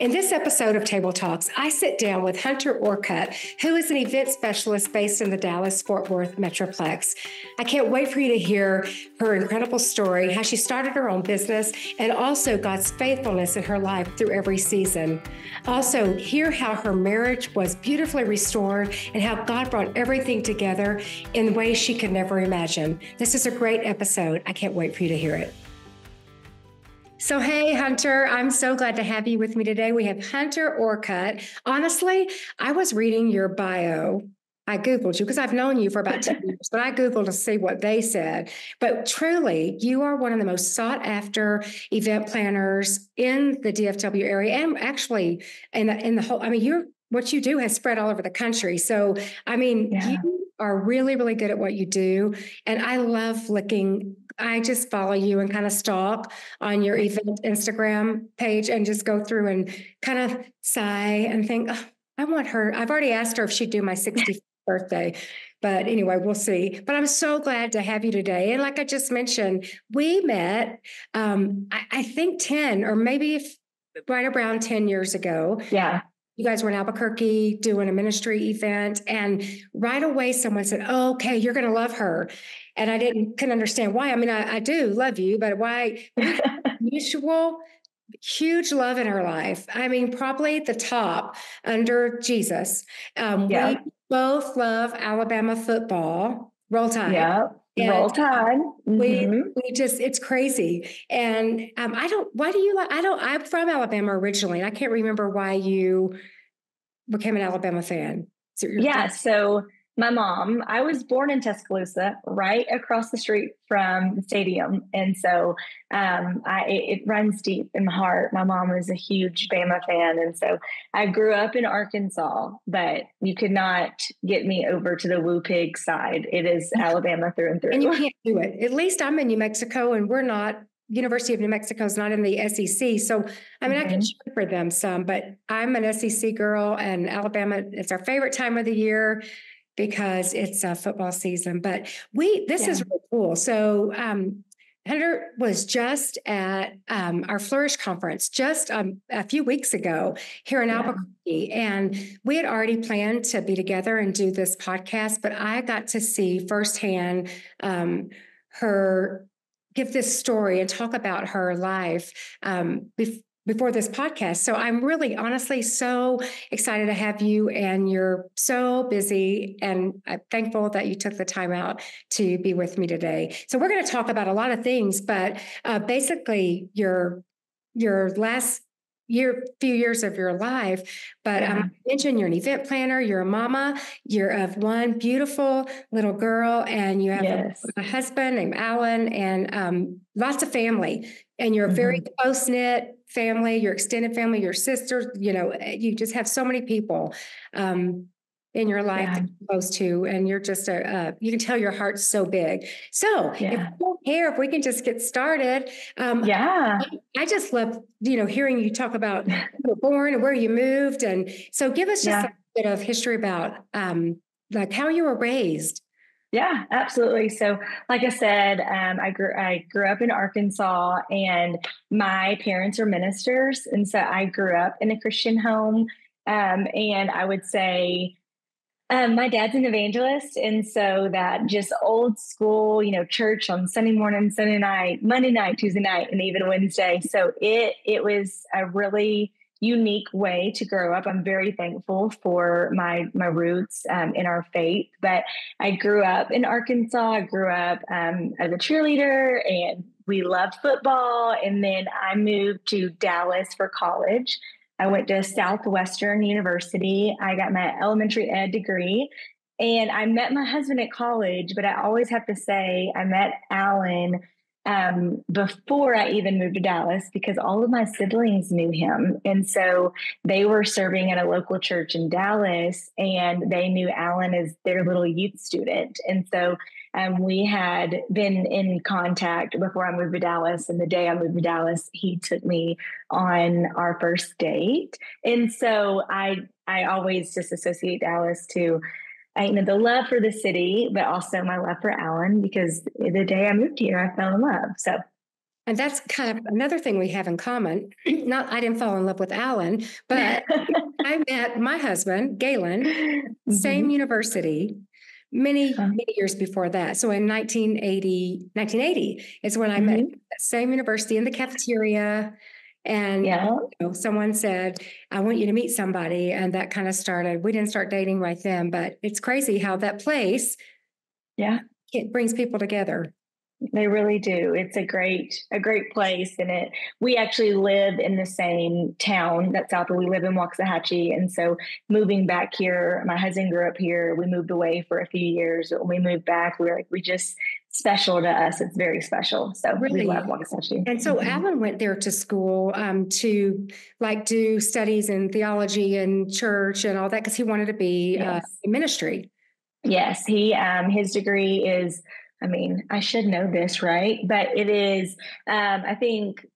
In this episode of Table Talks, I sit down with Hunter Orcutt, who is an event specialist based in the Dallas Fort Worth Metroplex. I can't wait for you to hear her incredible story, how she started her own business, and also God's faithfulness in her life through every season. Also, hear how her marriage was beautifully restored and how God brought everything together in ways she could never imagine. This is a great episode. I can't wait for you to hear it. So, hey, Hunter, I'm so glad to have you with me today. We have Hunter Orcutt. Honestly, I was reading your bio. I Googled you because I've known you for about 10 years, but I Googled to see what they said. But truly, you are one of the most sought after event planners in the DFW area and actually in the, in the whole, I mean, you're what you do has spread all over the country. So, I mean, yeah. you are really, really good at what you do. And I love looking I just follow you and kind of stalk on your event Instagram page and just go through and kind of sigh and think, oh, I want her. I've already asked her if she'd do my 60th birthday. But anyway, we'll see. But I'm so glad to have you today. And like I just mentioned, we met, um, I, I think 10 or maybe if, right around 10 years ago. Yeah you guys were in Albuquerque doing a ministry event, and right away someone said, oh, "Okay, you're going to love her," and I didn't couldn't understand why. I mean, I, I do love you, but why? mutual, huge love in her life. I mean, probably the top under Jesus. Um, yeah. We both love Alabama football. Roll Tide. Yeah. And Roll Tide. Mm-hmm. We we just it's crazy, and um, I don't. Why do you like? I don't. I'm from Alabama originally, and I can't remember why you became an Alabama fan. So yeah. So my mom, I was born in Tuscaloosa, right across the street from the stadium. And so um, I, it, runs deep in my heart. My mom is a huge Bama fan. And so I grew up in Arkansas, but you could not get me over to the Woo Pig side. It is Alabama through and through. And you can't do it. At least I'm in New Mexico and we're not University of New Mexico is not in the SEC. So, I mean, mm-hmm. I can cheer for them some, but I'm an SEC girl and Alabama, it's our favorite time of the year because it's a football season. But we, this yeah. is really cool. So, um, Hunter was just at um, our Flourish conference just um, a few weeks ago here in yeah. Albuquerque. And we had already planned to be together and do this podcast, but I got to see firsthand um, her give this story and talk about her life um, bef- before this podcast. So I'm really honestly so excited to have you and you're so busy and I'm thankful that you took the time out to be with me today. So we're going to talk about a lot of things, but uh, basically your your last year few years of your life but um, yeah. um, I mentioned you're an event planner you're a mama you're of one beautiful little girl and you have yes. a, a, husband named alan and um, lots of family and you're a very mm-hmm. close knit family, your extended family, your sisters, you know, eh, you just have so many people um, in your life yeah. close to, and you're just a, uh, you can tell your heart's so big. So yeah. if you don't care, if we can just get started. Um, yeah. I, I, just love, you know, hearing you talk about born and where you moved. And so give us just yeah. a bit of history about um, like how you were raised. Yeah, absolutely. So, like I said, um, I grew I grew up in Arkansas, and my parents are ministers, and so I grew up in a Christian home. Um, and I would say um, my dad's an evangelist, and so that just old school, you know, church on Sunday morning, Sunday night, Monday night, Tuesday night, and even Wednesday. So it it was a really unique way to grow up. I'm very thankful for my my roots um, in our faith. But I grew up in Arkansas. I grew up um, as a cheerleader, and we loved football. And then I moved to Dallas for college. I went to Southwestern University. I got my elementary ed degree. And I met my husband at college, but I always have to say I met Alan um, before I even moved to Dallas because all of my siblings knew him. And so they were serving at a local church in Dallas and they knew Alan as their little youth student. And so um, we had been in contact before I moved to Dallas. And the day I moved to Dallas, he took me on our first date. And so I, I always just associate Dallas to I, you know, the love for the city, but also my love for Alan because the day I moved here, I fell in love. So and that's kind of another thing we have in common. Not I didn't fall in love with Alan, but I met my husband, Galen, mm-hmm. same university, many, many years before that. So in 1980, 1980 is when I mm-hmm. met same university in the cafeteria. And yeah. you know, someone said, I want you to meet somebody. And that kind of started. We didn't start dating right then, but it's crazy how that place yeah it brings people together. They really do. It's a great, a great place. And it we actually live in the same town that's out there. We live in Waxahachie. And so moving back here, my husband grew up here. We moved away for a few years. When we moved back, we were like, we just special to us. It's very special. So really? we love Waxahachie. And so mm-hmm. Alan went there to school um, to like do studies in theology and church and all that because he wanted to be uh, yes. uh, in ministry. Yes, he um, his degree is I mean, I should know this, right? But it is, um, I think,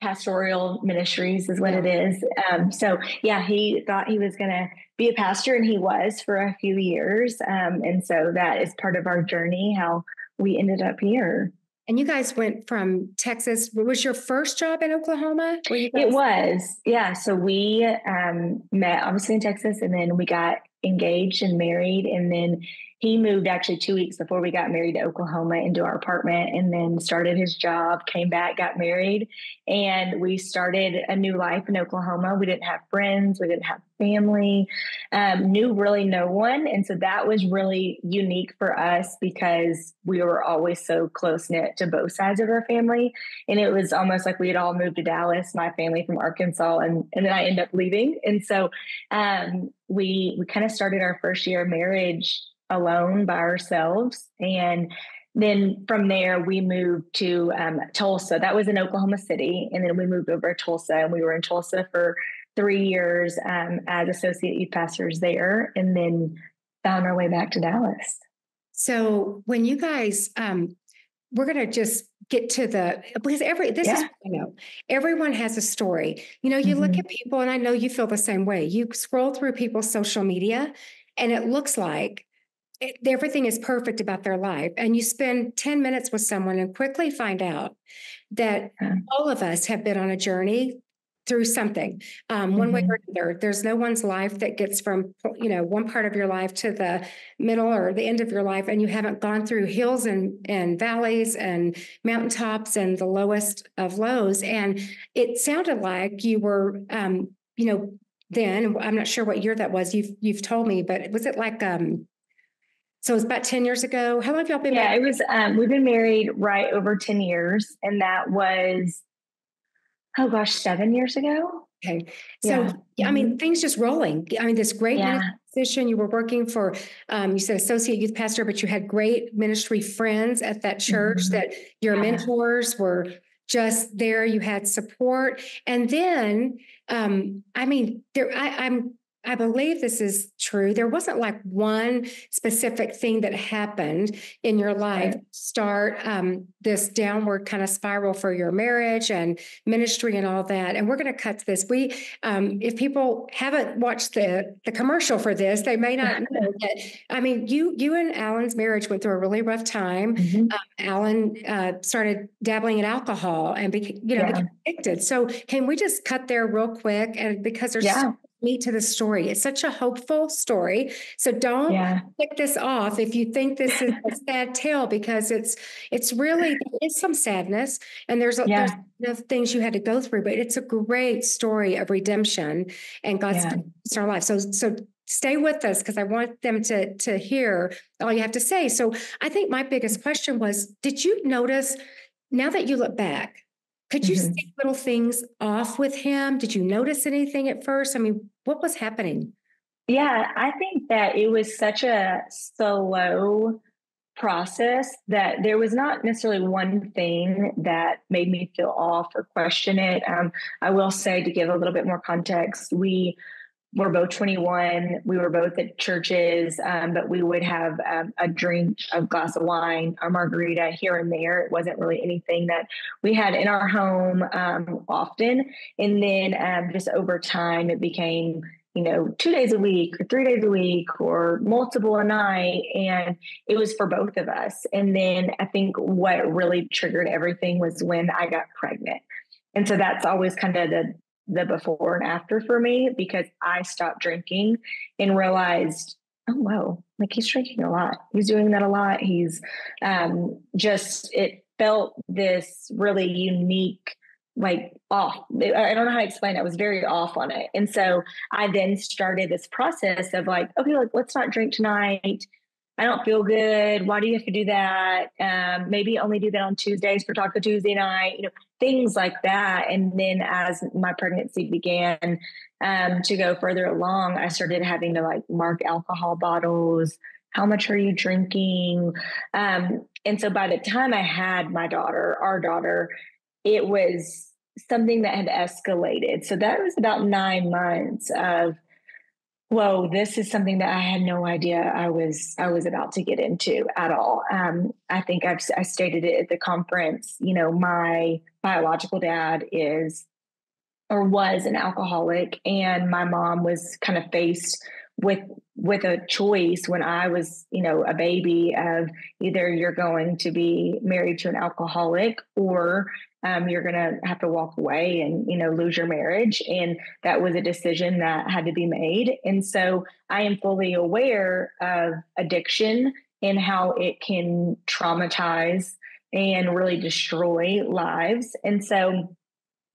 pastoral ministries is what it is. Um, so, yeah, he thought he was going to be a pastor, and he was for a few years. Um, and so that is part of our journey, how we ended up here. And you guys went from Texas. Was your first job in Oklahoma? it was, yeah. So we um, met obviously in Texas, and then we got engaged and married, and then he moved actually two weeks before we got married to Oklahoma into our apartment and then started his job, came back, got married, and we started a new life in Oklahoma. We didn't have friends, we didn't have family, um, knew really no one. And so that was really unique for us because we were always so close knit to both sides of our family. And it was almost like we had all moved to Dallas, my family from Arkansas, and, and then I ended up leaving. And so um, we we kind of started our first year of marriage alone by ourselves. And then from there, we moved to um, Tulsa. That was in Oklahoma City. And then we moved over to Tulsa, and we were in Tulsa for three years um, as associate youth pastors there, and then found our way back to Dallas. So when you guys, um, we're going to just get to the because every this yeah. is you know everyone has a story. You know, you mm-hmm. look at people, and I know you feel the same way. You scroll through people's social media, and it looks like it, everything is perfect about their life. And you spend 10 minutes with someone and quickly find out that all of us have been on a journey through something um, one mm-hmm. way or another there's no one's life that gets from you know one part of your life to the middle or the end of your life and you haven't gone through hills and and valleys and mountaintops and the lowest of lows and it sounded like you were um, you know then i'm not sure what year that was you've you've told me but was it like um so it was about 10 years ago. How long have y'all been yeah, married? it was, um, we've been married right over 10 years. And that was, oh gosh, seven years ago. Okay. So, yeah. I mean, mm-hmm. things just rolling. I mean, this great yeah. position. You were working for, um, you said associate youth pastor, but you had great ministry friends at that church mm-hmm. that your mentors were just there. You had support. And then, um, I mean, there, I, I'm I believe this is true. There wasn't like one specific thing that happened in your life right. start um, this downward kind of spiral for your marriage and ministry and all that. And we're going to cut this. We, um, if people haven't watched the the commercial for this, they may not know that. I mean, you you and Alan's marriage went through a really rough time. Mm-hmm. Um, Alan uh, started dabbling in alcohol and be, you know yeah. addicted. So can we just cut there real quick? And because there's yeah. so me to the story. It's such a hopeful story. So don't yeah. pick this off if you think this is a sad tale because it's it's really there is some sadness and there's, yeah. there's things you had to go through, but it's a great story of redemption and God's yeah. in our life. So so stay with us because I want them to to hear all you have to say. So I think my biggest mm-hmm. question was, did you notice now that you look back? Could you mm-hmm. see little things off with him? Did you notice anything at first? I mean, what was happening? Yeah, I think that it was such a slow process that there was not necessarily one thing that made me feel off or question it. Um, I will say, to give a little bit more context, we we're both 21. We were both at churches, um, but we would have um, a drink, a glass of wine, a margarita here and there. It wasn't really anything that we had in our home um, often. And then um, just over time, it became you know, two days a week or three days a week or multiple a night. And it was for both of us. And then I think what really triggered everything was when I got pregnant. And so that's always kind of the the before and after for me because I stopped drinking and realized, oh wow, like he's drinking a lot. He's doing that a lot. He's um just it felt this really unique like off. I don't know how to explain it. I was very off on it. And so I then started this process of like, okay, like let's not drink tonight. I don't feel good. Why do you have to do that? Um, maybe only do that on Tuesdays for Taco Tuesday night, you know, things like that. And then as my pregnancy began um, to go further along, I started having to like mark alcohol bottles. How much are you drinking? Um, and so by the time I had my daughter, our daughter, it was something that had escalated. So that was about nine months of, whoa, this is something that I had no idea I was I was about to get into at all. Um, I think I've I stated it at the conference. You know, my biological dad is or was an alcoholic, and my mom was kind of faced with with a choice when I was, you know, a baby of either you're going to be married to an alcoholic or um, you're going to have to walk away and you know lose your marriage. And that was a decision that had to be made. And so i am fully aware of addiction and how it can traumatize and really destroy lives. And so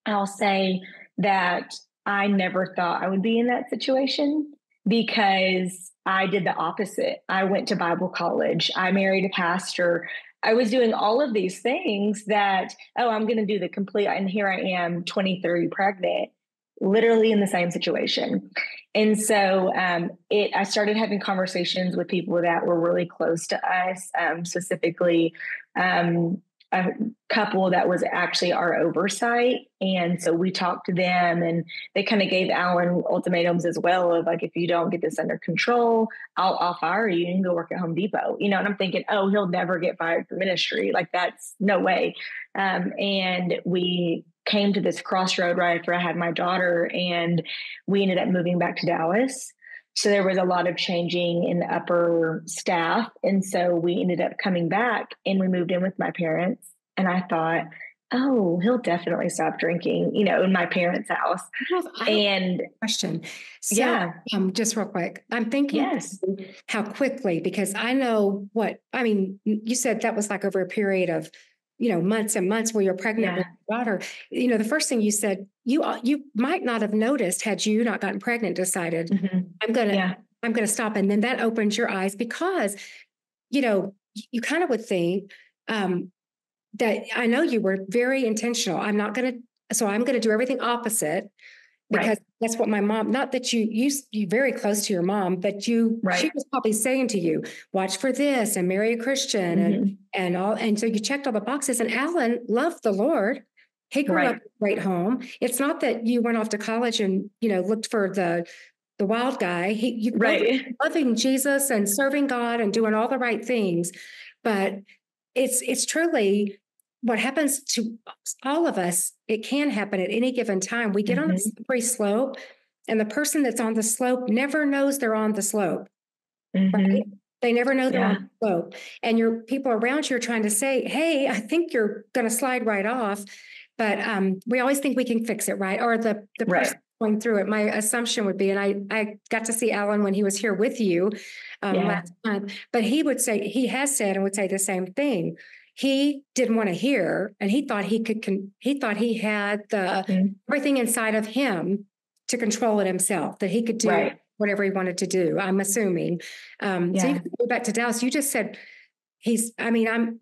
i'll say that i never thought i would be in that situation because I did the opposite. I went to Bible college. I married a pastor. I was doing all of these things that, oh, I'm going to do the complete, and here I am, 23, pregnant, literally in the same situation. And so um, it, I started having conversations with people that were really close to us, um, specifically um, a couple that was actually our oversight. And so we talked to them and they kind of gave Alan ultimatums as well of like, if you don't get this under control, I'll, fire you and go work at Home Depot. You know, and I'm thinking, oh, he'll never get fired from ministry. Like that's no way. Um, and we came to this crossroad right after I had my daughter and we ended up moving back to Dallas. So there was a lot of changing in the upper staff. And so we ended up coming back and we moved in with my parents. And I thought, oh, he'll definitely stop drinking, you know, in my parents' house. and question. So, yeah. Um, just real quick. I'm thinking yes. how quickly, because I know what I mean, you said that was like over a period of you know months and months where you're pregnant yeah. with your daughter you know the first thing you said you uh, you might not have noticed had you not gotten pregnant decided mm-hmm. i'm gonna yeah. i'm gonna stop and then that opens your eyes because you know you kind of would think um, that i know you were very intentional i'm not gonna so i'm gonna do everything opposite because right. that's what my mom not that you you you very close to your mom but you right. she was probably saying to you watch for this and marry a christian mm-hmm. and and all and so you checked all the boxes and alan loved the lord he grew right. up in a great home it's not that you went off to college and you know looked for the the wild guy he you right loving jesus and serving god and doing all the right things but it's it's truly what happens to all of us, it can happen at any given time. We get mm-hmm. on a slippery slope, and the person that's on the slope never knows they're on the slope. Mm-hmm. Right? They never know they're yeah. on the slope. And your people around you are trying to say, hey, I think you're going to slide right off. But um, we always think we can fix it, right? Or the, the right. person going through it. My assumption would be, and I, I got to see Alan when he was here with you um, yeah. last month, but he would say, he has said and would say the same thing he didn't want to hear and he thought he could con- he thought he had the mm-hmm. everything inside of him to control it himself that he could do right. whatever he wanted to do i'm assuming um yeah. so you go back to dallas you just said he's i mean i'm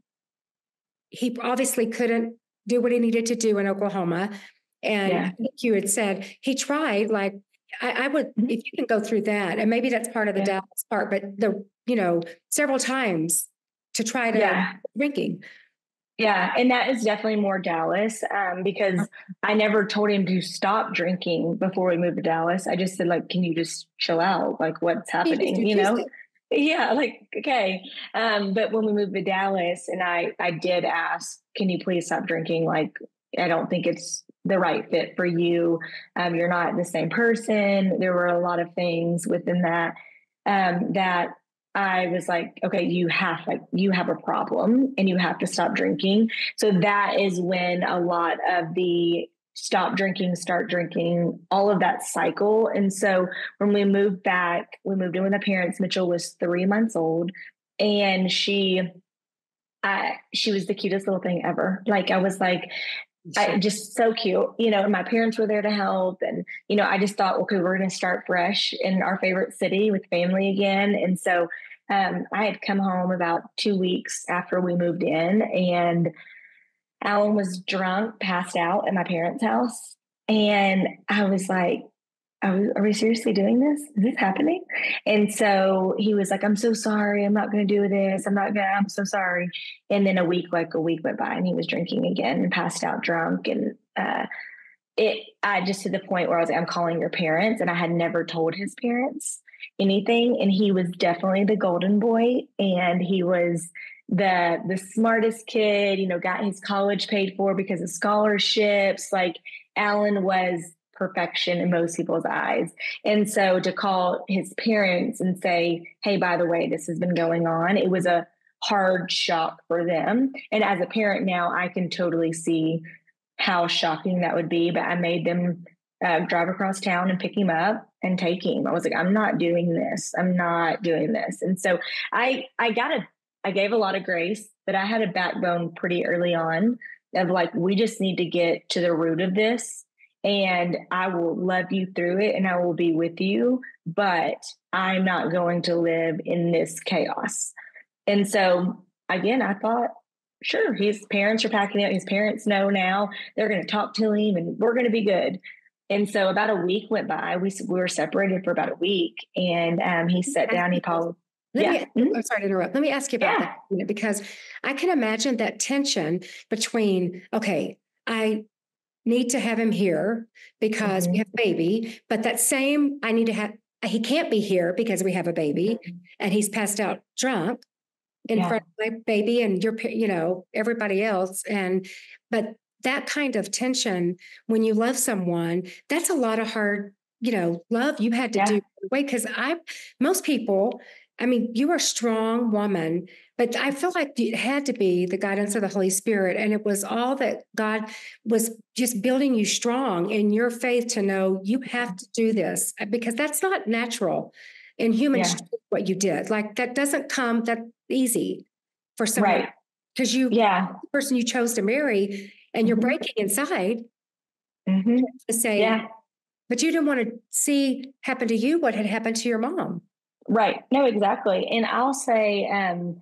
he obviously couldn't do what he needed to do in oklahoma and yeah. you had said he tried like I, I, would mm-hmm. if you can go through that and maybe that's part of the yeah. dallas part but the you know several times to try to yeah. drinking. Yeah, and that is definitely more Dallas um, because I never told him to stop drinking before we moved to Dallas. I just said, like, can you just chill out? Like, what's happening? You know? Yeah, like okay. Um, but when we moved to Dallas, and I I did ask, can you please stop drinking? Like, I don't think it's the right fit for you. Um, you're not the same person. There were a lot of things within that um, that I was like, okay, you have like you have a problem and you have to stop drinking. So that is when a lot of the stop drinking, start drinking, all of that cycle. And so when we moved back, we moved in with my parents. Mitchell was three months old, and she, I, she was the cutest little thing ever. Like I was like, I, just so cute, you know. my parents were there to help, and you know, I just thought, okay, we're going to start fresh in our favorite city with family again. And so, um, I had come home about two weeks after we moved in, and Alan was drunk, passed out at my parents' house. And I was like, are we, seriously doing this? Is this happening? And so he was like, I'm so sorry. I'm not going to do this. I'm not going to, I'm so sorry. And then a week, like a week went by and he was drinking again and passed out drunk. And, uh, it, I just to the point where I was like, I'm calling your parents. And I had never told his parents anything. And he was definitely the golden boy. And he was, the the smartest kid, you know, got his college paid for because of scholarships. Like Alan was perfection in most people's eyes. And so to call his parents and say, hey, by the way, this has been going on, it was a hard shock for them. And as a parent now, I can totally see how shocking that would be. But I made them uh, drive across town and pick him up and take him. I was like, I'm not doing this. I'm not doing this. And so I I got a I gave a lot of grace, but I had a backbone pretty early on of like, we just need to get to the root of this. And I will love you through it and I will be with you, but I'm not going to live in this chaos. And so, again, I thought, sure, his parents are packing up. His parents know now they're going to talk to him and we're going to be good. And so about a week went by. We, we were separated for about a week, and um, he sat down. He called let yeah. Me, mm-hmm. I'm sorry to interrupt. Let me ask you about yeah. that because I can imagine that tension between, okay, I need to have him here because mm-hmm. we have a baby, but that same, I need to have, he can't be here because we have a baby mm-hmm. and he's passed out drunk in yeah. front of my baby and your, you know, everybody else. And, but that kind of tension when you love someone, that's a lot of hard, you know, love you had to yeah. do way because I, most people, I mean, you are a strong woman, but I feel like it had to be the guidance of the Holy Spirit. And it was all that God was just building you strong in your faith to know you have to do this uh, because that's not natural in human yeah. what you did. Like that doesn't come that easy for someone. Right. Because you, yeah, the person you chose to marry and you're mm-hmm. breaking inside mm-hmm. to say, yeah. but you didn't want to see happen to you what had happened to your mom. Right. No, exactly. And I'll say um,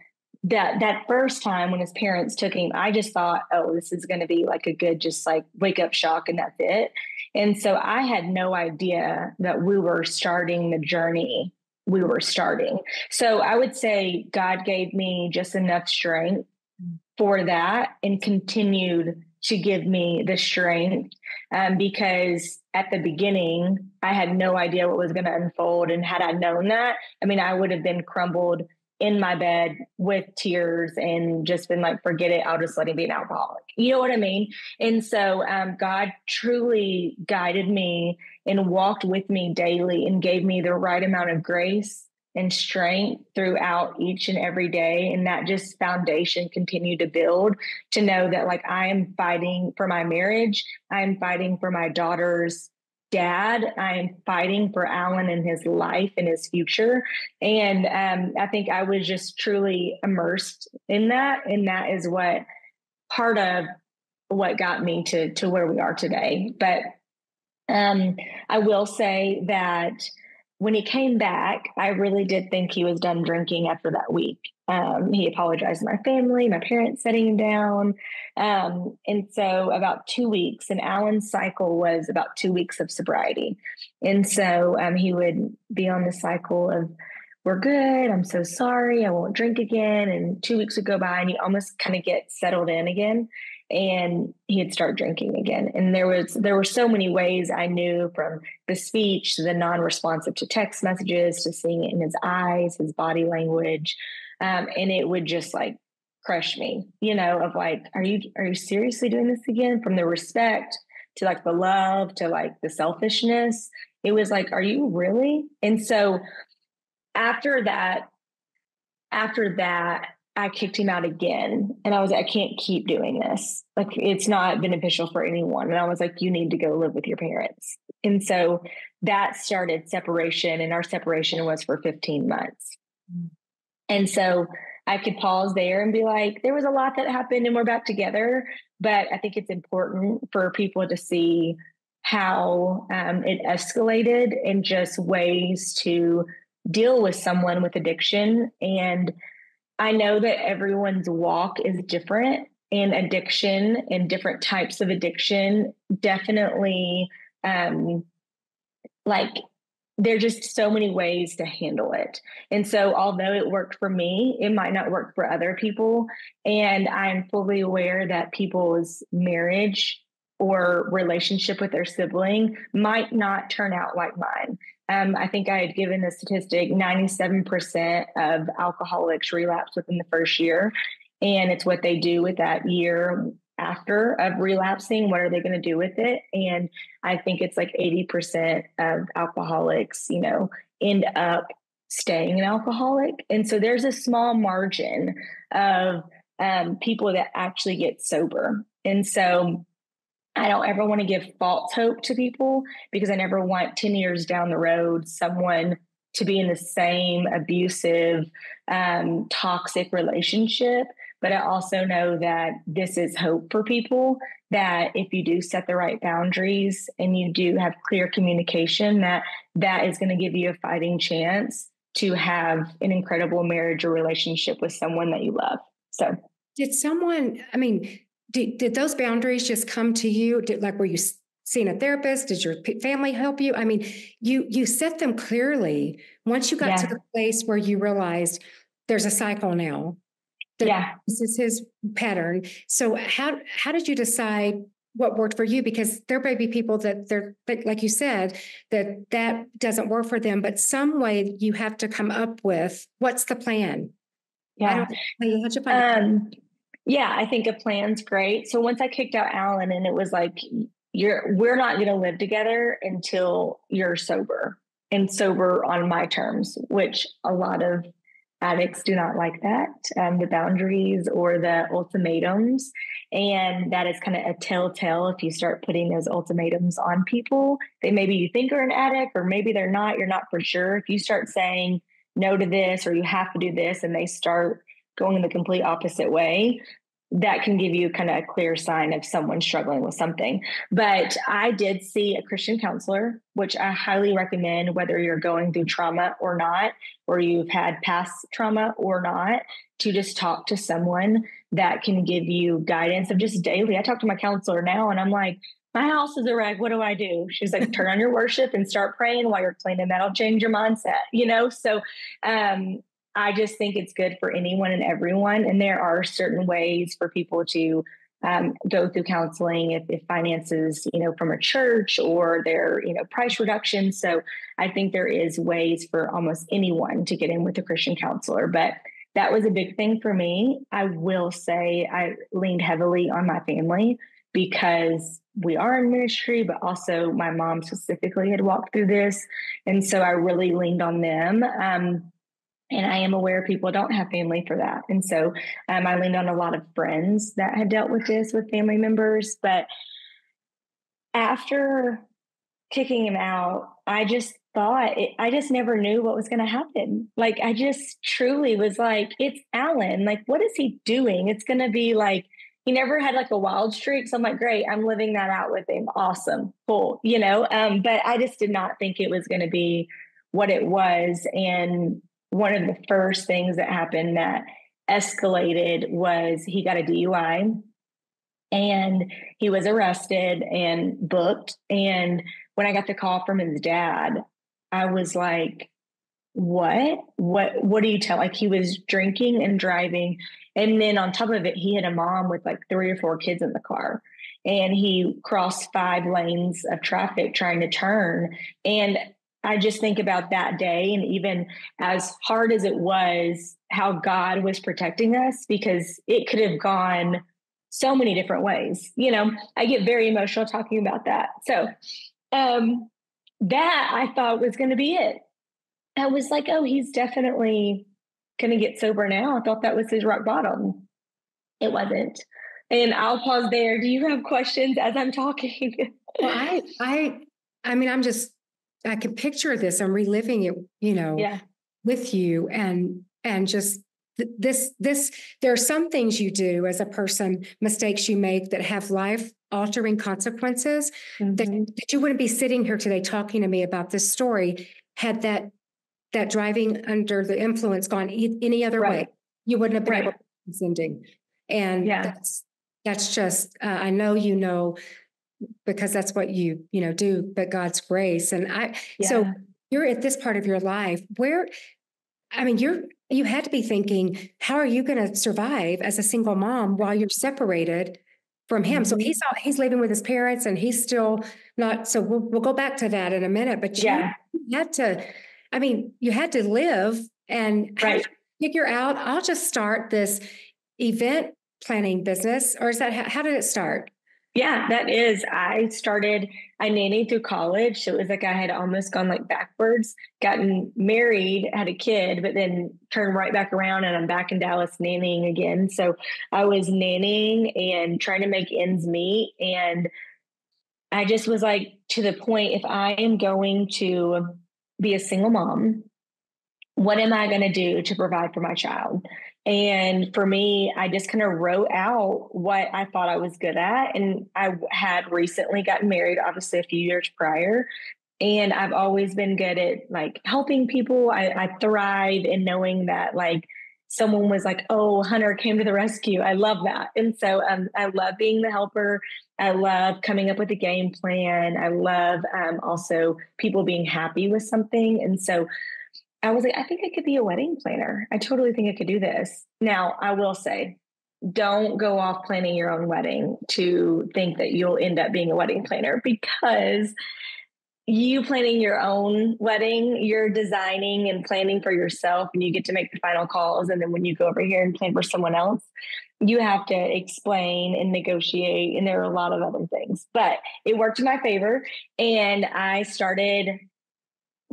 that that first time when his parents took him, I just thought, oh, this is going to be like a good, just like wake up shock and that's it. And so I had no idea that we were starting the journey we were starting. So I would say God gave me just enough strength for that and continued to give me the strength um, because at the beginning I had no idea what was going to unfold. And had I known that, I mean, I would have been crumbled in my bed with tears and just been like, forget it. I'll just let him be an alcoholic. You know what I mean? And so um, God truly guided me and walked with me daily and gave me the right amount of grace and strength throughout each and every day. And that just foundation continued to build to know that, like, I am fighting for my marriage, I'm fighting for my daughter's dad, I'm fighting for Alan and his life and his future. And um, I think I was just truly immersed in that. And that is what part of what got me to to where we are today. But um, I will say that when he came back, I really did think he was done drinking after that week. Um, he apologized to my family, my parents setting him down. Um, and so, about two weeks, and Alan's cycle was about two weeks of sobriety. And so, um, he would be on the cycle of, We're good. I'm so sorry. I won't drink again. And two weeks would go by, and he almost kind of get settled in again and he'd start drinking again and there was there were so many ways i knew from the speech the non-responsive to text messages to seeing it in his eyes his body language um, and it would just like crush me you know of like are you are you seriously doing this again from the respect to like the love to like the selfishness. It was like, are you really? And so after that, after that, I kicked him out again. And I was like, I can't keep doing this. Like, it's not beneficial for anyone. And I was like, you need to go live with your parents. And so that started separation, and our separation was for 15 months. Mm. And so I could pause there and be like, there was a lot that happened and we're back together. But I think it's important for people to see how um, it escalated and just ways to deal with someone with addiction and I know that everyone's walk is different and addiction and different types of addiction definitely um like there're just so many ways to handle it. And so, although it worked for me, it might not work for other people. And I'm fully aware that people's marriage or relationship with their sibling might not turn out like mine. Um, I think I had given the statistic 97% of alcoholics relapse within the first year. And it's what they do with that year after of relapsing. What are they going to do with it? And I think it's like 80% of alcoholics, you know, end up staying an alcoholic. And so there's a small margin of um, people that actually get sober. And so I don't ever want to give false hope to people because I never want 10 years down the road someone to be in the same abusive, um, toxic relationship. But I also know that this is hope for people that if you do set the right boundaries and you do have clear communication, that that is going to give you a fighting chance to have an incredible marriage or relationship with someone that you love. So, did someone, I mean, did, did those boundaries just come to you? Did, like, were you seeing a therapist? Did your family help you? I mean, you you set them clearly once you got yeah. to the place where you realized there's a cycle now. Yeah, this is his pattern. So how how did you decide what worked for you? Because there may be people that they're like you said that that doesn't work for them, but some way you have to come up with what's the plan. Yeah. Um, yeah, I think a plan's great. So once I kicked out Alan and it was like, you're we're not gonna live together until you're sober and sober on my terms, which a lot of addicts do not like that. Um, the boundaries or the ultimatums. And that is kind of a telltale if you start putting those ultimatums on people. They maybe you think are an addict or maybe they're not, you're not for sure. If you start saying no to this or you have to do this and they start going in the complete opposite way, that can give you kind of a clear sign of someone struggling with something. But I did see a Christian counselor, which I highly recommend whether you're going through trauma or not, or you've had past trauma or not, to just talk to someone that can give you guidance of just daily. I talk to my counselor now and I'm like, my house is a wreck. What do I do? She's like, turn on your worship and start praying while you're cleaning. That'll change your mindset, you know? So um, I just think it's good for anyone and everyone. And there are certain ways for people to um, go through counseling if, if finances, you know, from a church or their, you know, price reduction. So I think there is ways for almost anyone to get in with a Christian counselor. But that was a big thing for me. I will say I leaned heavily on my family because we are in ministry, but also my mom specifically had walked through this. And so I really leaned on them. Um, and I am aware people don't have family for that. And so um, I leaned on a lot of friends that had dealt with this with family members. But after kicking him out, I just thought, it, I just never knew what was going to happen. Like, I just truly was like, it's Alan. Like, what is he doing? It's going to be like, he never had like a wild streak. So I'm like, great, I'm living that out with him. Awesome, cool, you know. Um, but I just did not think it was going to be what it was. And one of the first things that happened that escalated was he got a DUI and he was arrested and booked. And when I got the call from his dad, I was like, what? What what do you tell? Like he was drinking and driving. And then on top of it, he had a mom with like three or four kids in the car. And he crossed five lanes of traffic trying to turn. And I just think about that day and even as hard as it was, how God was protecting us because it could have gone so many different ways. You know, I get very emotional talking about that. So, um, that I thought was going to be it. I was like, oh, he's definitely going to get sober now. I thought that was his rock bottom. It wasn't. And I'll pause there. Do you have questions as I'm talking? well, I, I, I mean, I'm just, I can picture this. I'm reliving it, you know, yeah. with you and, and just this, this, there are some things you do as a person, mistakes you make that have life altering consequences mm-hmm. that, that you wouldn't be sitting here today talking to me about this story had that that driving under the influence gone e- any other right. way you wouldn't have been right. able to sending and yeah. that's that's just uh, i know you know because that's what you you know do but god's grace and i yeah. so you're at this part of your life where i mean you're you had to be thinking how are you going to survive as a single mom while you're separated from him. Mm-hmm. So he's he's living with his parents and he's still not. So we'll we'll go back to that in a minute. But yeah. you had to, I mean, you had to live and right. figure out. I'll just start this event planning business, or is that how, how did it start? Yeah, that is. I started, I nannied through college. So it was like I had almost gone like backwards, gotten married, had a kid, but then turned right back around and I'm back in Dallas nannying again. So I was nannying and trying to make ends meet. And I just was like to the point if I am going to be a single mom, what am I going to do to provide for my child? And for me, I just kind of wrote out what I thought I was good at. And I had recently gotten married, obviously, a few years prior. And I've always been good at like helping people. I, I thrive in knowing that, like, someone was like, oh, Hunter came to the rescue. I love that. And so um, I love being the helper. I love coming up with a game plan. I love um, also people being happy with something. And so I was like, I think I could be a wedding planner. I totally think I could do this. Now, I will say, don't go off planning your own wedding to think that you'll end up being a wedding planner because you planning your own wedding, you're designing and planning for yourself, and you get to make the final calls. And then when you go over here and plan for someone else, you have to explain and negotiate. And there are a lot of other things, but it worked in my favor. And I started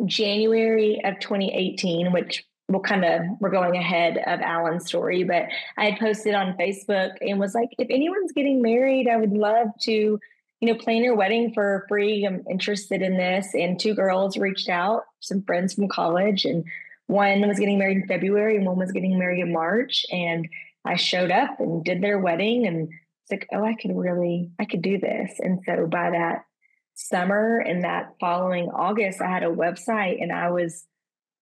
January of 2018, which we'll kind of we're going ahead of Alan's story, but I had posted on Facebook and was like, if anyone's getting married, I would love to, you know, plan your wedding for free. I'm interested in this. And two girls reached out, some friends from college, and one was getting married in February and one was getting married in March. And I showed up and did their wedding and it's like, oh, I could really, I could do this. And so by that summer and that following August, I had a website and I was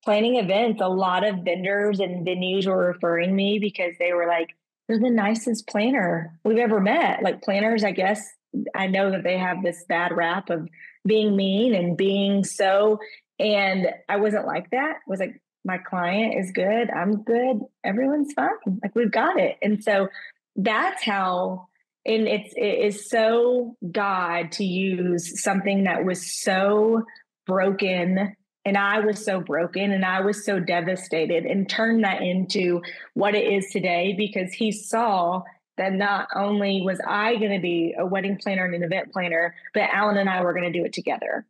planning events. A lot of vendors and venues were referring me because they were like, you're the nicest planner we've ever met. Like planners, I guess I know that they have this bad rap of being mean and being so. And I wasn't like that. I was like, my client is good. I'm good. Everyone's fine. Like we've got it. And so that's how and it's it is so God to use something that was so broken and I was so broken and I was so devastated and turn that into what it is today because he saw that not only was I going to be a wedding planner and an event planner, but Alan and I were going to do it together.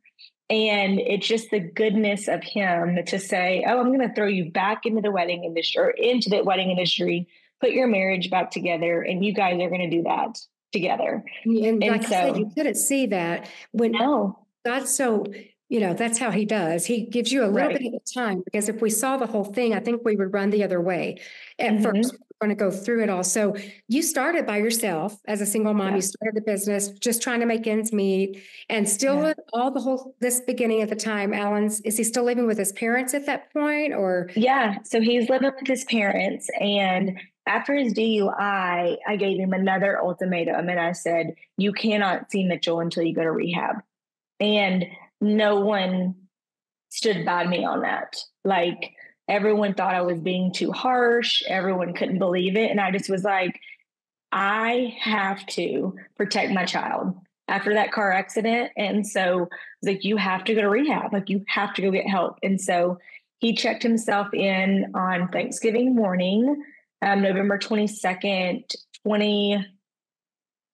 And it's just the goodness of him to say, Oh, I'm going to throw you back into the wedding industry or into the wedding industry put your marriage back together and you guys are going to do that together. And, and like so, I said, you couldn't see that when no. God's so, you know, that's how he does. He gives you a little right. bit of time because if we saw the whole thing, I think we would run the other way. At mm-hmm. first, we're going to go through it all. So you started by yourself as a single mom. Yeah. You started the business just trying to make ends meet and still yeah. all the whole this beginning at the time, Alan's is he still living with his parents at that point or yeah. So he's living with his parents and after his DUI, I gave him another ultimatum and I said, You cannot see Mitchell until you go to rehab. And no one stood by me on that. Like everyone thought I was being too harsh, everyone couldn't believe it. And I just was like, I have to protect my child after that car accident. And so like, you have to go to rehab, like, you have to go get help. And so he checked himself in on Thanksgiving morning um, November 22nd, 20,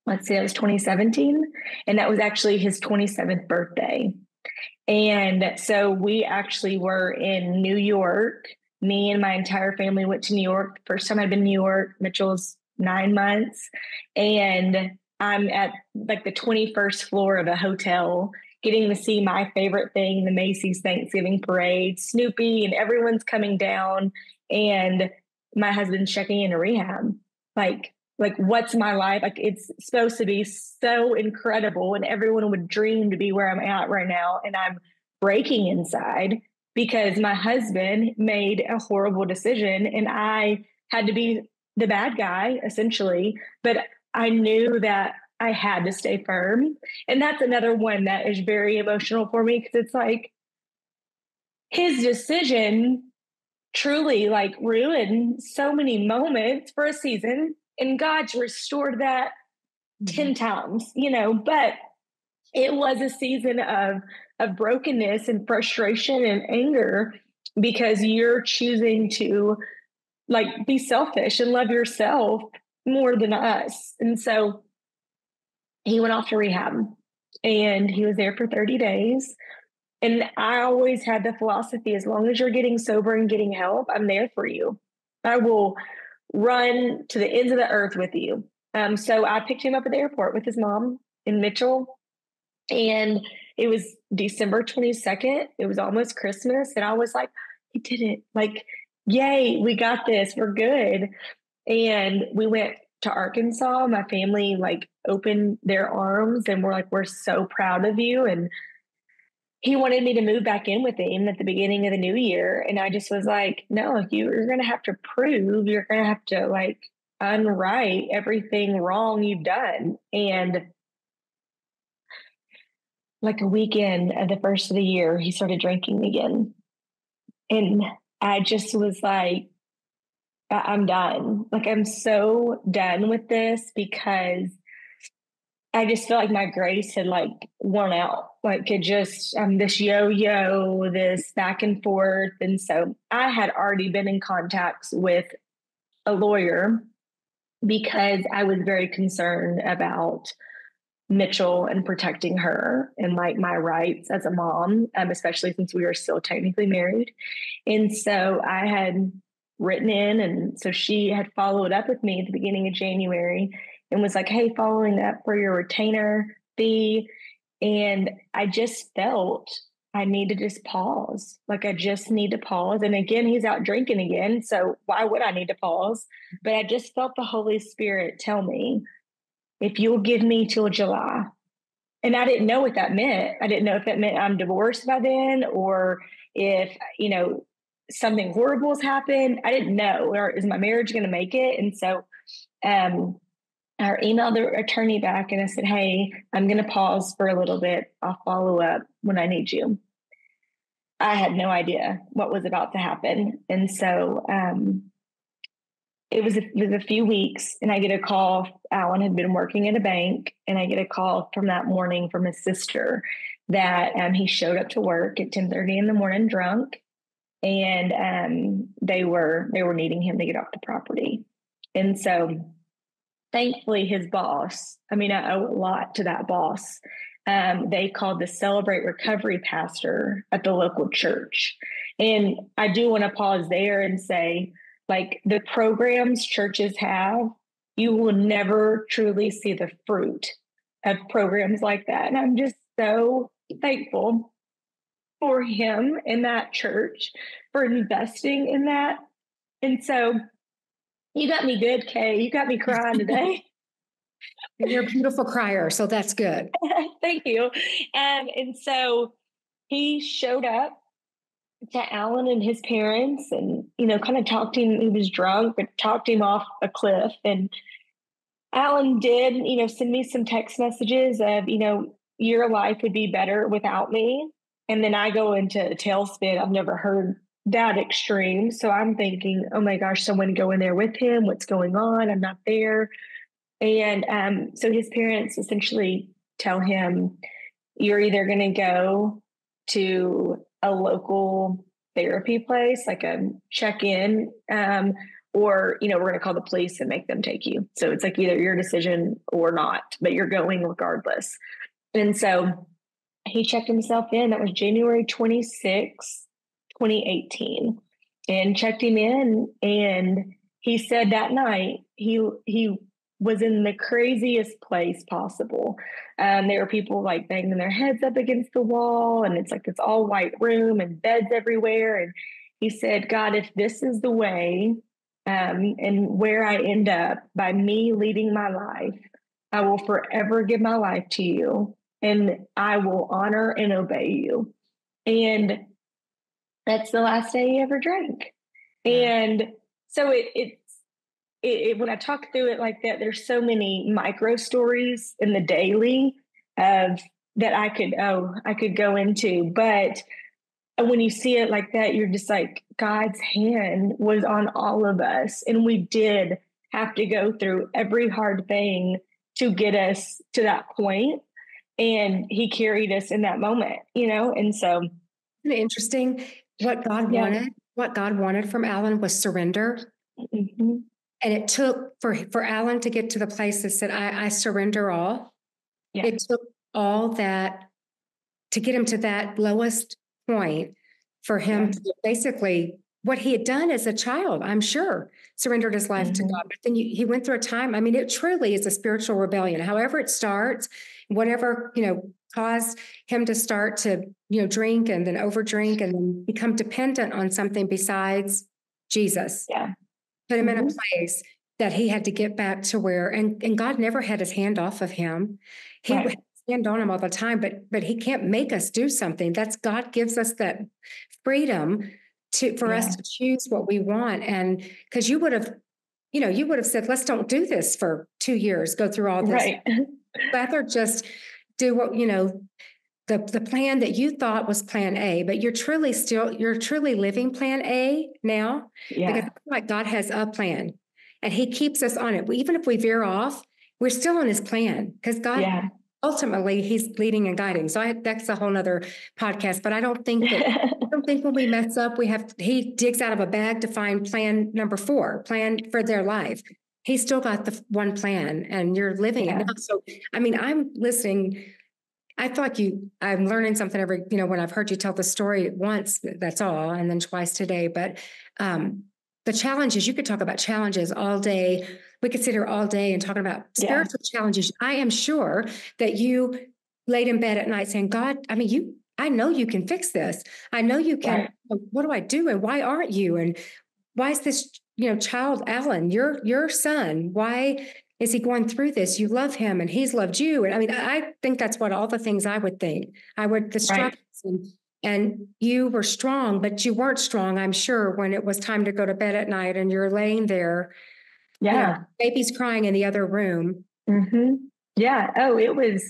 let's see, that was 2017. And that was actually his 27th birthday. And so we actually were in New York. Me and my entire family went to New York. First time I'd been New York. Mitchell's nine months. And I'm at like the 21st floor of a hotel getting to see my favorite thing, the Macy's Thanksgiving parade, Snoopy, and everyone's coming down. And my husband's checking into rehab. Like, like what's my life? Like it's supposed to be so incredible, and everyone would dream to be where I'm at right now. And I'm breaking inside because my husband made a horrible decision and I had to be the bad guy essentially. But I knew that I had to stay firm. And that's another one that is very emotional for me because it's like his decision truly like ruined so many moments for a season and God's restored that mm-hmm. 10 times, you know, but it was a season of of brokenness and frustration and anger because you're choosing to like be selfish and love yourself more than us. And so he went off to rehab and he was there for 30 days. And I always had the philosophy as long as you're getting sober and getting help, I'm there for you. I will run to the ends of the earth with you. Um, so I picked him up at the airport with his mom in Mitchell. And it was December 22nd. It was almost Christmas. And I was like, he did it. Like, yay, we got this. We're good. And we went to Arkansas. My family like opened their arms and we're like, we're so proud of you. And he wanted me to move back in with him at the beginning of the new year. And I just was like, no, you're going to have to prove, you're going to have to like unwrite everything wrong you've done. And like a weekend of the first of the year, he started drinking again. And I just was like, I'm done. Like, I'm so done with this because I just felt like my grace had like worn out. Like it just um this yo-yo, this back and forth. And so I had already been in contact with a lawyer because I was very concerned about Mitchell and protecting her and like my rights as a mom, um, especially since we were still technically married. And so I had written in, and so she had followed up with me at the beginning of January and was like, hey, following up for your retainer fee. And I just felt I need to just pause. Like I just need to pause. And again, he's out drinking again. So why would I need to pause? But I just felt the Holy Spirit tell me, if you'll give me till July. And I didn't know what that meant. I didn't know if that meant I'm divorced by then or if, you know, something horrible has happened. I didn't know. Or is my marriage going to make it? And so um I emailed the attorney back and I said, Hey, I'm going to pause for a little bit. I'll follow up when I need you. I had no idea what was about to happen. And so um, it, was a, it was a few weeks, and I get a call. Alan had been working at a bank, and I get a call from that morning from his sister that um, he showed up to work at 10:30 in the morning drunk, and um, they were they were needing him to get off the property. And so thankfully his boss i mean i owe a lot to that boss. Um, they called the celebrate recovery pastor at the local church. And i do want to pause there and say like the programs churches have you will never truly see the fruit of programs like that. And i'm just so thankful for him in that church for investing in that. And so you got me good, Kay. You got me crying today. You're a beautiful crier, so that's good. Thank you. Um, and so he showed up to Alan and his parents and, you know, kind of talked him, he was drunk, but talked him off a cliff. And Alan did, you know, send me some text messages of, you know, your life would be better without me. And then I go into a tailspin. I've never heard that extreme. So I'm thinking, oh my gosh, someone go in there with him. What's going on? I'm not there. And um, so his parents essentially tell him, you're either going to go to a local therapy place, like a check in, um, or you know we're going to call the police and make them take you so it's like either your decision or not but you're going regardless and so he checked himself in that was january 26 2018 and checked him in and he said that night he he was in the craziest place possible. Um, there were people like banging their heads up against the wall, and it's like this all white room and beds everywhere. And he said, God, if this is the way um, and where I end up by me leading my life, I will forever give my life to you and I will honor and obey you. And that's the last day he ever drank. And so it, it it, it, when I talk through it like that, there's so many micro stories in the daily of that I could oh I could go into, but when you see it like that, you're just like God's hand was on all of us, and we did have to go through every hard thing to get us to that point, and He carried us in that moment, you know, and so interesting. What God yeah. wanted, what God wanted from Alan was surrender. Mm-hmm. And it took for for Alan to get to the place that said, I, I surrender all. Yeah. It took all that to get him to that lowest point for him yeah. to basically what he had done as a child, I'm sure, surrendered his life mm-hmm. to God. But then you, he went through a time. I mean, it truly is a spiritual rebellion. However, it starts, whatever you know caused him to start to you know drink and then overdrink and then become dependent on something besides Jesus. Yeah put him mm-hmm. in a mm-hmm. place that he had to get back to where and and God never had his hand off of him. He right. hand on him all the time, but but he can't make us do something. That's God gives us that freedom to for yeah. us to choose what we want. And because you would have, you know, you would have said, let's don't do this for two years, go through all this. Right. Rather just do what, you know, the, the plan that you thought was plan A, but you're truly still, you're truly living plan A now. Yeah. Because like God has a plan and he keeps us on it. Even if we veer off, we're still on his plan because God yeah. ultimately he's leading and guiding. So I, that's a whole nother podcast, but I don't think that, I don't think when we mess up, we have, he digs out of a bag to find plan number four, plan for their life. He's still got the one plan and you're living yeah. it now. So, I mean, I'm listening I like you, I'm learning something every, you know, when I've heard you tell the story once, that's all, and then twice today. But um, the challenges, you could talk about challenges all day. We could sit here all day and talking about spiritual yeah. challenges. I am sure that you laid in bed at night saying, God, I mean, you, I know you can fix this. I know you can. Right. What do I do? And why aren't you? And why is this, you know, child, Alan, your your son? Why is he going through this? You love him and he's loved you. And I mean, I think that's what all the things I would think. I would, the struggles right. and, and you were strong, but you weren't strong, I'm sure, when it was time to go to bed at night and you're laying there. Yeah. You know, baby's crying in the other room. Mm-hmm. Yeah. Oh, it was,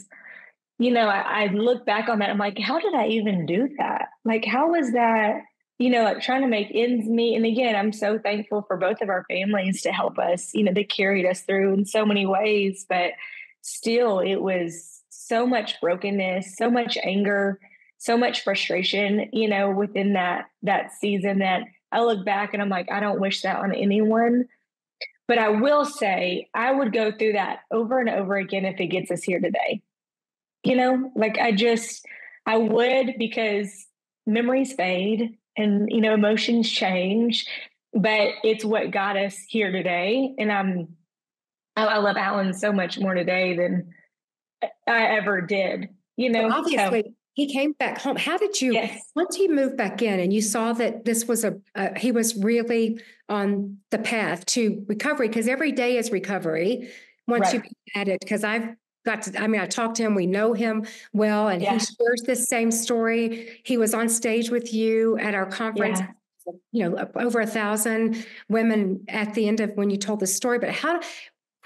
you know, I, I look back on that. I'm like, how did I even do that? Like, how was that? You know, like trying to make ends meet. And again, I'm so thankful for both of our families to help us. You know, they carried us through in so many ways, but still, it was so much brokenness, so much anger, so much frustration, you know, within that that season that I look back and I'm like, I don't wish that on anyone. But I will say I would go through that over and over again if it gets us here today. You know, like I just I would because memories fade and you know emotions change but it's what got us here today and i'm i, I love alan so much more today than i ever did you know well, obviously so, he came back home how did you yes. once he moved back in and you saw that this was a uh, he was really on the path to recovery because every day is recovery once right. you get it because i've got to, I mean, I talked to him, we know him well, and yeah. he shares this same story. He was on stage with you at our conference. Yeah. You know, over a thousand women at the end of when you told the story. But how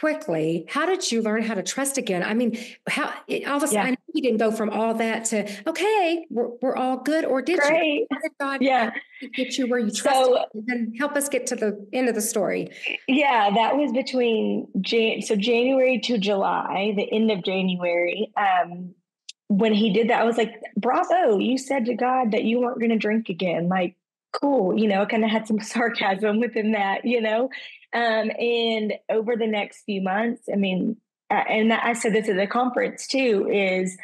quickly. How did you learn how to trust again? I mean, how all of a sudden yeah. you didn't go from all that to okay, we're, we're all good, or did Great. you? did God yeah. get you where you trust, So, and help us get to the end of the story. Yeah, that was between Jan- so January to July, the end of January. Um, when he did that, I was like, "Bravo! You said to God that you weren't going to drink again. Like, cool. You know, kind of had some sarcasm within that, you know. Um, and over the next few months, I mean, and I said this at the conference too, is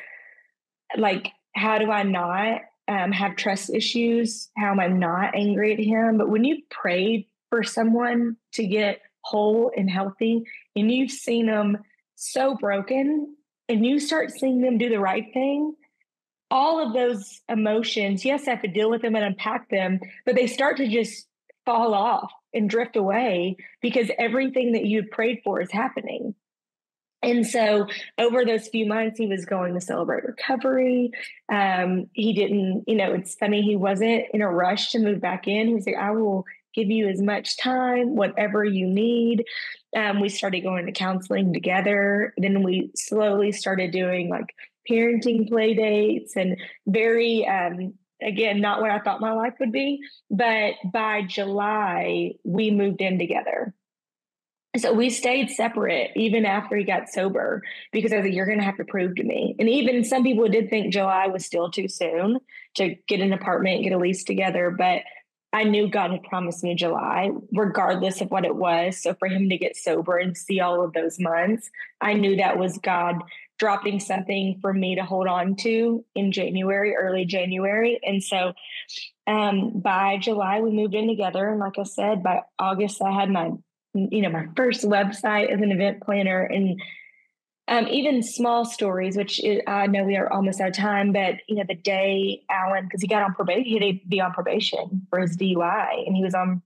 like, how do I not um, have trust issues? How am I not angry at him? But when you prayed for someone to get whole and healthy, and you've seen them so broken, and you start seeing them do the right thing, all of those emotions, yes, I have to deal with them and unpack them, but they start to just fall off and drift away because everything that you prayed for is happening. And so, over those few months, he was going to celebrate recovery. Um, he didn't, you know, it's funny, he wasn't in a rush to move back in. He was like, I will give you as much time, whatever you need. Um, we started going to counseling together. Then we slowly started doing like parenting play dates and very um, again not what i thought my life would be but by july we moved in together so we stayed separate even after he got sober because I was like, you're going to have to prove to me. And even some people did think July was still too soon to get an apartment, get a lease together. But I knew God had promised me July, regardless of what it was. So for him to get sober and see all of those months, I knew that was God dropping something for me to hold on to in January, early January. And so um, by July, we moved in together. And like I said, by August, I had my, you know, my first website as an event planner and um, even small stories, which is, I know we are almost out of time, but you know, the day Alan, because he got on probation, he had to be on probation for his DUI, and he was on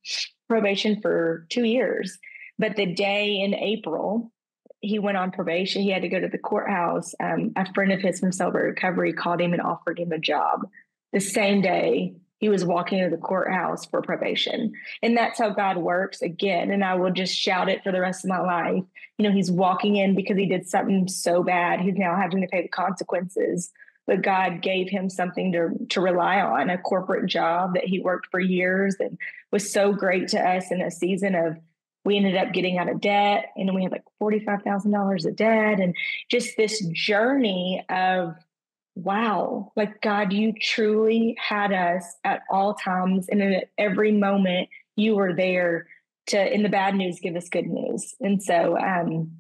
probation for two years. But the day in April he went on probation. He had to go to the courthouse. Um, a friend of his from Sober Recovery called him and offered him a job the same day he was walking to the courthouse for probation. And that's how God works again. And I will just shout it for the rest of my life. You know, he's walking in because he did something so bad. He's now having to pay the consequences. But God gave him something to, to rely on, a corporate job that he worked for years and was so great to us in a season of we ended up getting out of debt and we had like $45,000 of debt and just this journey of wow like god you truly had us at all times and at every moment you were there to in the bad news give us good news. And so um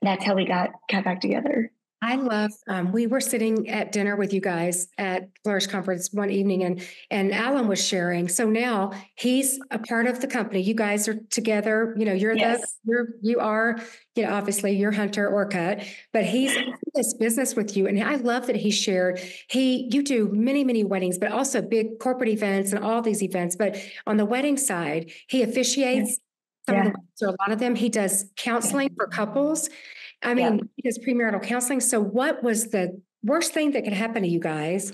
that's how we got got back together I love. Um, we were sitting at dinner with you guys at Flourish Conference one evening, and and Alan was sharing. So now he's a part of the company. You guys are together. You know, you're yes. the you're you are you know obviously you're Hunter Orcutt, but he's in this business with you, and I love that he shared. He you do many many weddings, but also big corporate events and all these events. But on the wedding side, he officiates. Some yeah. of the, so a lot of them he does counseling for couples I mean, yeah. premarital counseling. So, what was the worst thing that could happen to you guys?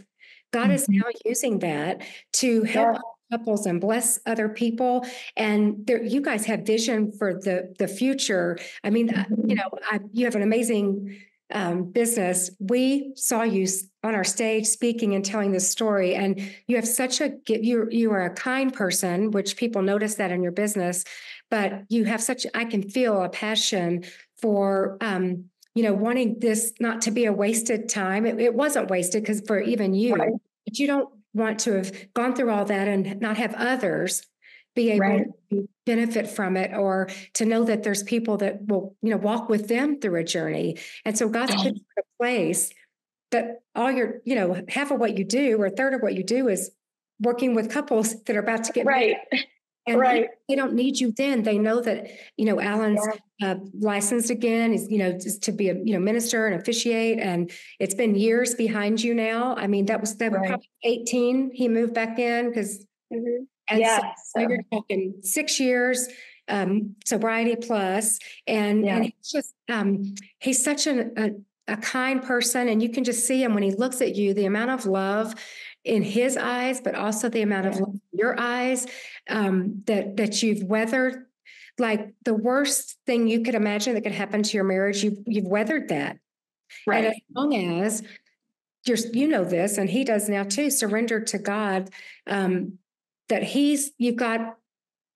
God mm-hmm. is now using that to help yeah. couples and bless other people. And there, you guys have vision for the the future. I mean, mm-hmm. you know, I, you have an amazing um, business. We saw you on our stage speaking and telling this story, and you have such a you you are a kind person, which people notice that in your business. But you have such I can feel a passion for um, you know wanting this not to be a wasted time. It, it wasn't wasted because for even you, right. but you don't want to have gone through all that and not have others be able right. to benefit from it or to know that there's people that will you know walk with them through a journey and so god's put you in a place that all your you know half of what you do or a third of what you do is working with couples that are about to get right married. And right. they, don't need you then. They know that, you know, Alan's yeah. uh, licensed again, is, you know, just to be a, you know, minister and officiate. And it's been years behind you now. I mean, that was, that right. was probably 18. He moved back in because, mm-hmm. and yeah, so, so. you're talking six years, um, sobriety plus, and, yeah. and he's just, um, he's such an, a, a kind person and you can just see him when he looks at you the amount of love in his eyes, but also the amount of love in your eyes um, that that you've weathered. Like the worst thing you could imagine that could happen to your marriage, you've you've weathered that. Right. And as long as you're, you know this, and he does now too, surrender to God. Um, that he's you've got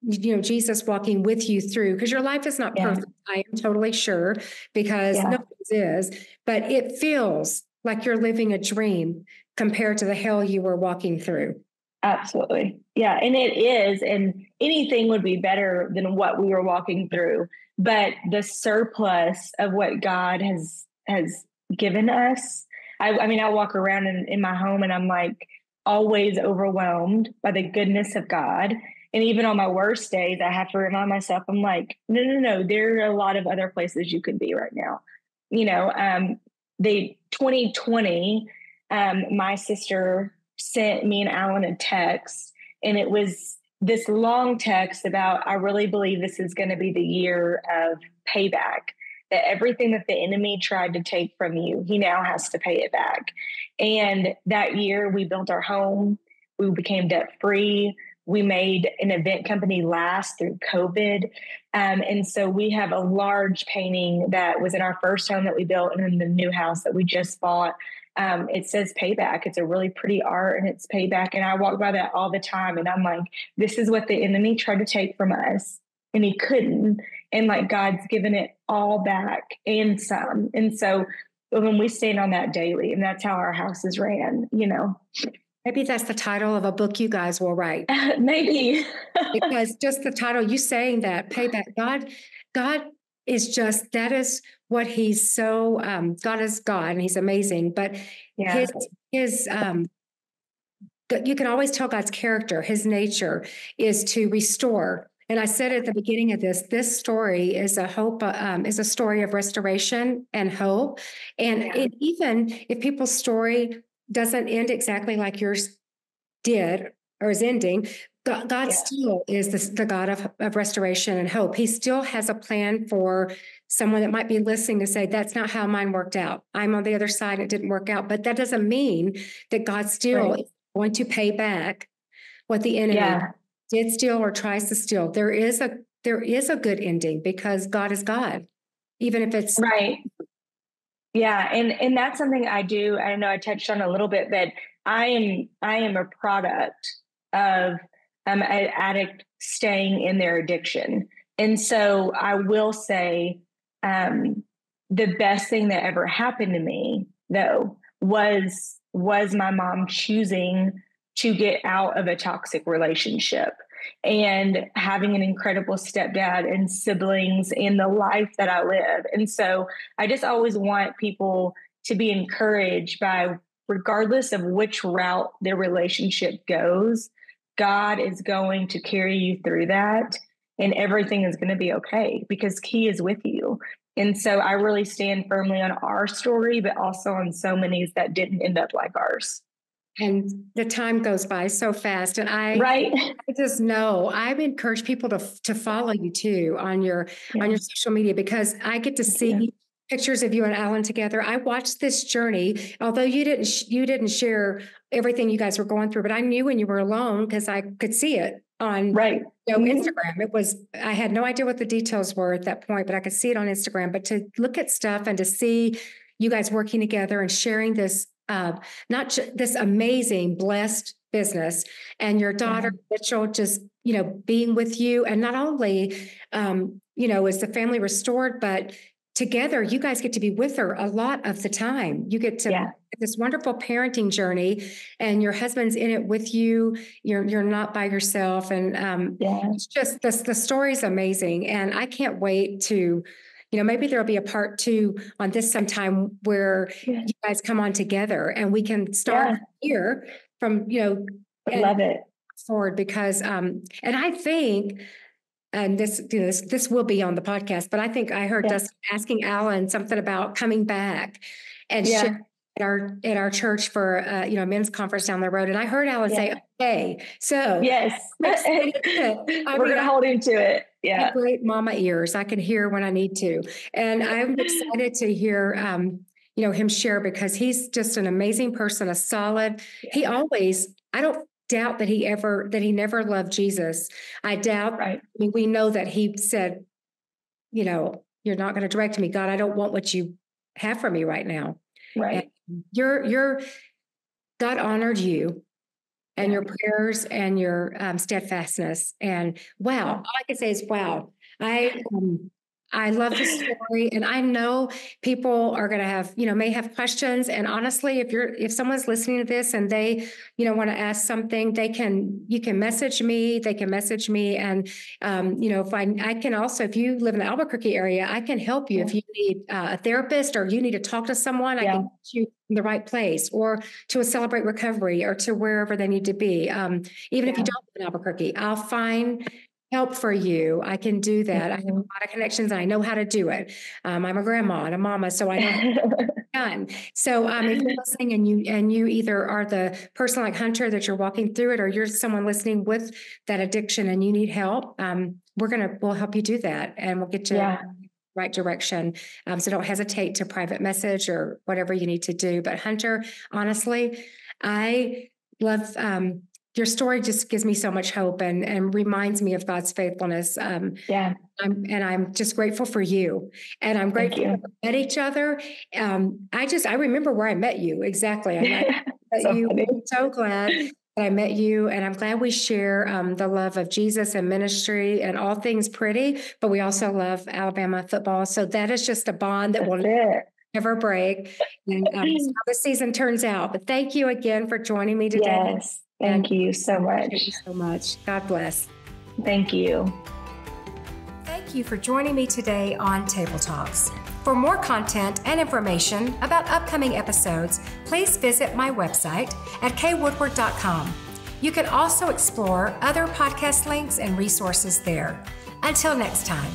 you know jesus walking with you through because your life is not yeah. perfect i am totally sure because yeah. nobody's is but it feels like you're living a dream compared to the hell you were walking through. Absolutely. Yeah. And it is. And anything would be better than what we were walking through. But the surplus of what God has has given us. I, I mean, I walk around in, in my home and I'm like always overwhelmed by the goodness of God. And even on my worst days, I have to remind myself, I'm like, no, no, no, there are a lot of other places you could be right now. You know, um, they 2020, um, my sister sent me and Alan a text, and it was this long text about, I really believe this is going to be the year of payback that everything that the enemy tried to take from you, he now has to pay it back. And that year, we built our home, we became debt free. We made an event company last through COVID. Um, and so we have a large painting that was in our first home that we built and in the new house that we just bought. Um, it says payback. It's a really pretty art and it's payback. And I walk by that all the time and I'm like, this is what the enemy tried to take from us and he couldn't. And like god's given it all back and some. And so when we stand on that daily and that's how our house is ran you know. Maybe that's the title of a book you guys will write. Maybe. Because just the title you saying that payback god god is just that is what he's so um god is god and he's amazing but yeah. his his um you can always tell God's character, his nature is to restore and I said at the beginning of this, this story is a hope, um, is a story of restoration and hope. And yeah. it, even if people's story doesn't end exactly like yours did or is ending, God, God yeah. still is the, the God of, of restoration and hope. He still has a plan for someone that might be listening to say, that's not how mine worked out. I'm on the other side, it didn't work out. But that doesn't mean that God still right. is going to pay back what the enemy yeah did steal or tries to steal, there is a there is a good ending because God is God, even if it's right. Yeah, and and that's something I do. I know I touched on a little bit, but I am I am a product of um, an addict staying in their addiction, and so I will say um, the best thing that ever happened to me though was was my mom choosing to get out of a toxic relationship and having an incredible stepdad and siblings in the life that I live. And so I just always want people to be encouraged by, regardless of which route their relationship goes, God is going to carry you through that and everything is going to be okay because He is with you. And so I really stand firmly on our story, but also on so many that didn't end up like ours and the time goes by so fast and i right i just know i've encouraged people to to follow you too on your yeah. on your social media because i get to see. Pictures of you and alan together i watched this journey although you didn't you didn't share everything you guys were going through but i knew when you were alone because i could see it on right you know, mm-hmm. instagram it was i had no idea what the details were at that point but i could see it on instagram but to look at stuff and to see you guys working together and sharing this uh, not ju- this amazing, blessed business, and your daughter. Mitchell just you know being with you, and not only um, you know is the family restored, but together you guys get to be with her a lot of the time. You get to yeah. this wonderful parenting journey, and your husband's in it with you. You're you're not by yourself, and um, yeah. it's just the the story's amazing, and I can't wait to you know, maybe there'll be a part two on this sometime where yeah. you guys come on together and we can start here from, you know, I love it forward because, um, and I think, and this, you know, this, this will be on the podcast, but I think I heard yeah. us asking Alan something about coming back and yeah at our at our church for uh, you know men's conference down the road, and I heard Alan yeah. say, "Okay, so yes, we're mean, gonna hold him to it." Yeah, great mama ears. I can hear when I need to, and I'm excited to hear. Um, you know him share because he's just an amazing person, a solid. He always, I don't doubt that he ever that he never loved Jesus. I doubt. Right. I mean, we know that he said, you know, you're not going to direct me, God. I don't want what you have for me right now. Right. Your your God honored you and your prayers and your um, steadfastness. And wow, all I can say is wow. I um, I love the story, and I know people are going to have, you know, may have questions. And honestly, if you're if someone's listening to this and they, you know, want to ask something, they can you can message me. They can message me, and um, you know, if I I can also if you live in the Albuquerque area, I can help you. Yeah. If you need uh, a therapist or you need to talk to someone, yeah. I can get you in the right place, or to a celebrate recovery, or to wherever they need to be. Um, even yeah. if you don't live in Albuquerque, I'll find help for you. I can do that. Mm-hmm. I have a mm-hmm. lot of connections and I know how to do it. Um, I'm a grandma and a mama, so I know done. So um, if you're listening and you and you either are the person like Hunter that you're walking through it, or you're someone listening with that addiction and you need help, um, we're gonna we'll help you do that and we'll get you yeah. right direction. Um, so don't hesitate to private message or whatever you need to do. But Hunter, honestly, I love um, your story just gives me so much hope and and reminds me of God's faithfulness. Um, yeah, I'm, and I'm just grateful for you, and I'm grateful we met each other. Um, I just I remember where I met you exactly. I met so you. I'm so glad that I met you, and I'm glad we share um, the love of Jesus and ministry and all things pretty. But we also love Alabama football, so that is just a bond that That's will. It never break. And um, how the season turns out. But thank you again for joining me today. Yes. Thank and you so much. Thank you so much. God bless. Thank you. Thank you for joining me today on Table Talks. For more content and information about upcoming episodes, please visit my website at kwoodward.com. You can also explore other podcast links and resources there. Until next time.